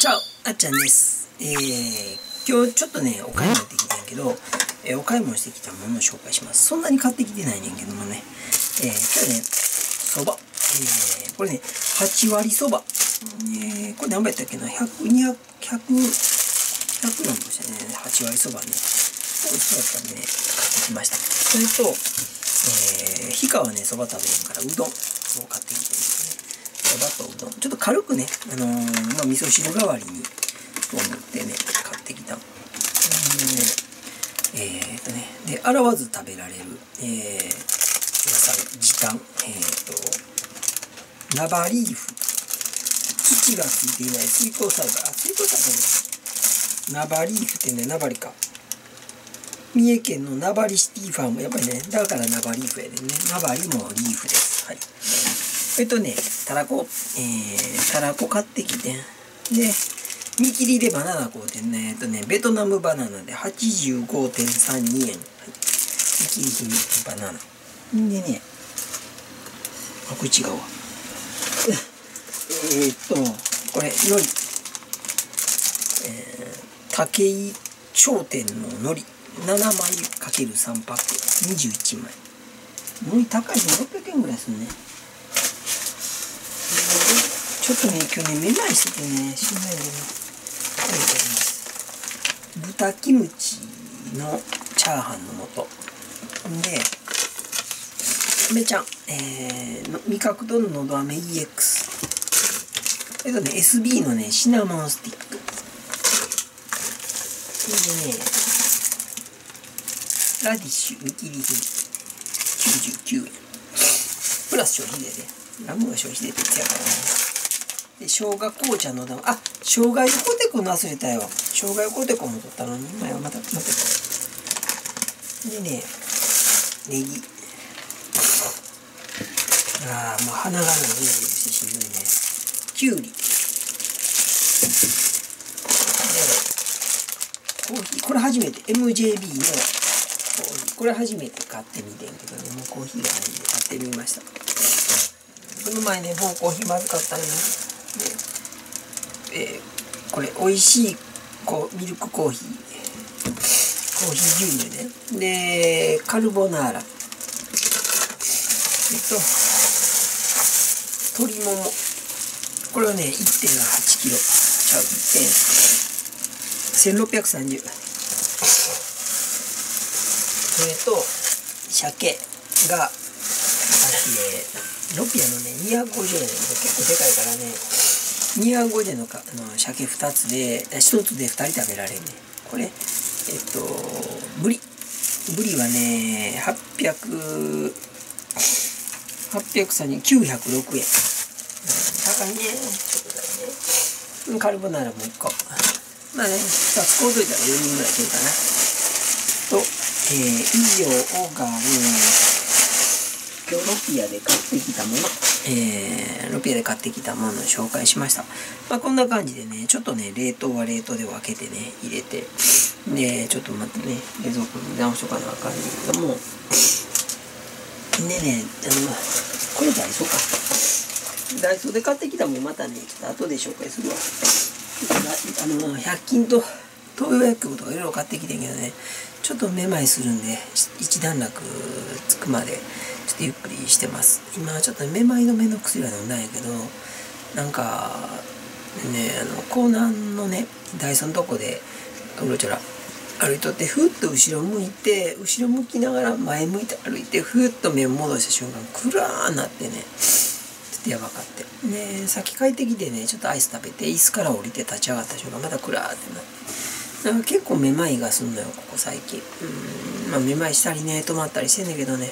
チャオあっちゃんです。えー、今日ちょっとね、お買い物してきたんやけど、えーお買い物してきたものを紹介します。そんなに買ってきてないねんけどもね、えー、今日ね、そば。えー、これね、8割そば。えー、これ何倍やったっけな ?100、200、100、なんとしてね、8割そばね。美味しそうだったんでね、買ってきました。それと、えー、氷川はね、そば食べへんから、うどんを買ってきてるんですね。そばとうどん。ちょっと軽くね、あのーまあ、味噌汁代わりに、と思ってね、買ってきた。うんね、えー、とね、で、洗わず食べられる、えー、野菜、時短、えーと、ナバリーフ。土がついていない水耕栽培。あ、水耕栽培ね。ナバリーフってね、ナバリか。三重県のナバリシティファーム。やっぱりね、だからナバリーフやでね。ナバリもリーフです。はい。えっとね、たらこ、えー、たらこ買ってきて、で、見切りでバナナ買うてんね、えっとね、ベトナムバナナで85.32円。はい。見切り品バナナ。んでね、あ、これ違うわ。えーっと、これ、のり。えー、竹井頂点ののり。7枚かける3パック。21枚。のり高いの600円ぐらいするね。ちょっとね、今日ね、めまいしててね、しんどいんだけど、食べております。豚キムチのチャーハンの素。で、めちゃん、えー、味覚丼のど飴 EX。えっとね、SB のね、シナモンスティック。それでね、ラディッシュ見切り品99円。プラス消費税で。ラムが消費税ってやつやからね。で、生姜紅茶のだあ、生姜横手この忘れたよ。生姜横手こも取ったのに、今やまた、待って。でね、ネギ。ああ、もう鼻がね、グーグーしてしんどいね。きゅうり。で、コーヒー。これ初めて、MJB のコーヒー。これ初めて買ってみてんけどね、もうコーヒーが初めて買ってみました。この前ね、もうコーヒーまずかったね。で、えーこれ、美味しいこうミルクコーヒー。コーヒー牛乳ね。で、カルボナーラ。えっと、鶏もも。これはね、1.8キロ。ちゃう、1.1630。それと、鮭が、あえロピアのね、250円。結構でかいからね、250円のかの鮭2つで、1つで2人食べられるね。これ、えっと、ブリ。ブリはね、800、830、906円。高いね。ちょっとだね。カルボナーラも1個。まあね、2つ買うといたら4人ぐらいいけるかな。と、えー、以上がね、今日ロピアで買ってきたもの、えー、ロピアで買ってきたものを紹介しました。まあこんな感じでね、ちょっとね、冷凍は冷凍で分けてね、入れて、で、ちょっとまたね、冷蔵庫に直しとかなあかんねんけども、でね、あの、これダイソーか。ダイソーで買ってきたもんまたね、ちょっと後で紹介するわ。あの、100均と東洋薬局とかいろいろ買ってきてんけどね、ちょっとめまいするんで、一段落つくまで、ちょっとゆっくりしてます。今ちょっとめまいの目の薬は飲んだんやけど、なんか、ね、あの、港南のね、ダイソーのとこで、うろちょら歩いとって、ふっと後ろ向いて、後ろ向きながら前向いて歩いて、ふっと目を戻した瞬間、暗ーなってね、ちょっとやばかって。で、先帰ってきてね、ちょっとアイス食べて、椅子から降りて立ち上がった瞬間、また暗ーってなって。なんか結構めまいがすんのよ、ここ最近。うん、まあめまいしたりね、止まったりしてんだけどね、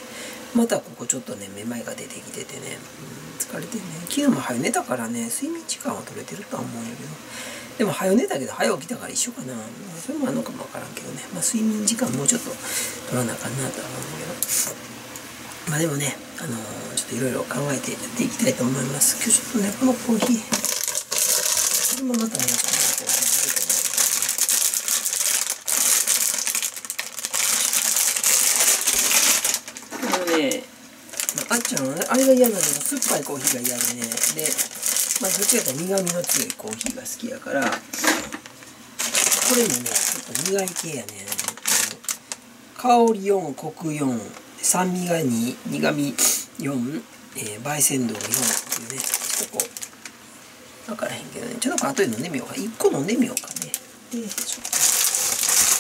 またここちょっとね、めまいが出てきててね、うん、疲れてね、昨日も早寝たからね、睡眠時間は取れてるとは思うんやけど、でも早寝たけど早起きたから一緒かな。まあそれもあるのかもわからんけどね、まあ睡眠時間もうちょっと取らなあかんなとは思うんだけど、まあでもね、あのーちょっといろいろ考えてやっていきたいと思います。今日ちょっとね、このコーヒー、これもまたね、このコーヒー入れてこれね、あっちゃんはね、あれが嫌なんだけど、酸っぱいコーヒーが嫌でね、で、まあどっちかというと苦味の強いコーヒーが好きやからこれもねちょっと苦い系やね香り4コク4酸味が2苦味4、えー、焙煎度が4っていうね。ちょっとこう分からへんけどね。ちょっと後で飲んでみようか。1個飲んでみようかね。でちょっと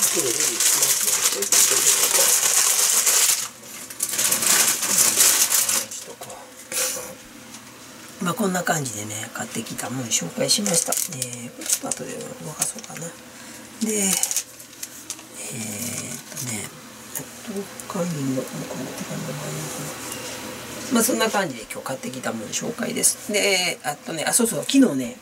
後でレビューしますよまあこんな感じでね買ってきたもの紹介しました。でちょっと後で動かそうかな。でえー、っとねどっかにもこう手紙がまあそんな感じで今日買ってきたもの紹介です。であとねあそうそう昨日ね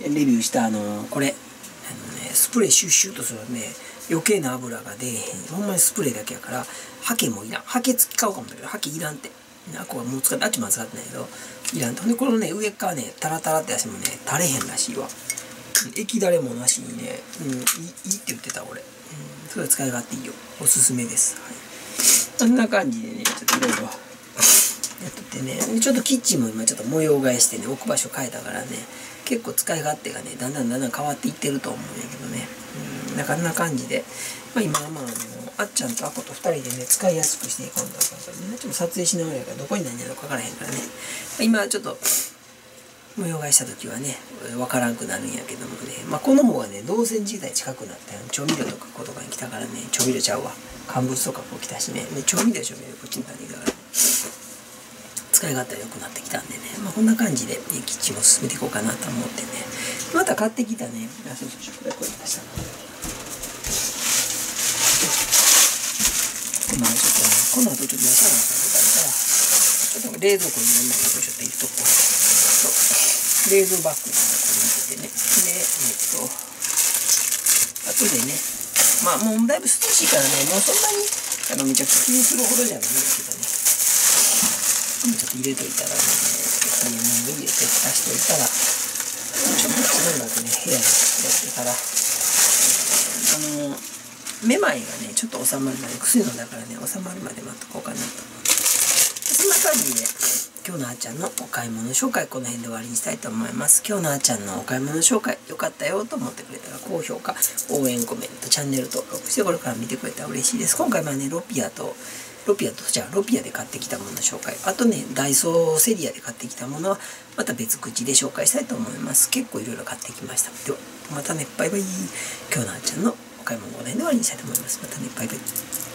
レビューしたあのこれあのねスプレーシュッシュッとするね余計な油が出えへん。ほんまにスプレーだけやからハケもいらん。ハケ使うかもだけどハケいらんって。あこはもう使ってあっちも使ってないけどいらんと。でこのね上側ねタラタラって足もね垂れへんらしいわ。液だれもなしにね、うん、いいって言ってた俺、うん、それは使い勝手いいよ。おすすめです、はい、そんな感じでねちょっといろいろやっとってね。ちょっとキッチンも今ちょっと模様替えしてね置く場所変えたからね結構使い勝手がねだんだんだんだん変わっていってると思うんやけどね、うん、なかな感じで、まあ、今はまああのあっちゃんとあこと2人でね使いやすくしていこうだからねちょっと撮影しながらやからどこに何やるか分からへんからね。今ちょっと模様替えした時はね分からんくなるんやけどもね、まあ、この方がね動線自体近くなったよ調味料とかこことかに来たからね調味料ちゃうわ。乾物とかこう来たしね。ね調味料調味料こっちになってきたから使い勝手良くなってきたんでね、まあ、こんな感じで、ね、キッチンを進めていこうかなと思ってね。また買ってきたね。あそうそう食材これ出したまあちょっとね、この後ちょっと野菜が食べたいから、ちょっと冷蔵庫にいろんなことちょっと入れとこう。冷蔵バッグにこれ入れてね。で、えっと、後でね、まあもうだいぶ涼しいからね、もうそんなにあのめちゃくちゃ気にするほどじゃないんですけどね。ちょっと入れといたらね、ここにもう入れて出しといたら、ちょっとしばらくね、部屋にやってから、あのめまいがねちょっと収まるまで薬飲んだからね収まるまで待っとこうかなとそんな感じで今日のあーちゃんのお買い物紹介この辺で終わりにしたいと思います。今日のあーちゃんのお買い物紹介良かったよと思ってくれたら高評価応援コメントチャンネル登録してこれから見てくれたら嬉しいです。今回はねロピアとロピアとじゃあロピアで買ってきたものの紹介。あとねダイソーセリアで買ってきたものはまた別口で紹介したいと思います。結構いろいろ買ってきました。ではまたねバイバイ。今日のあーちゃんの買い物をね、終わりにしたいと思います。またね、バイバイ。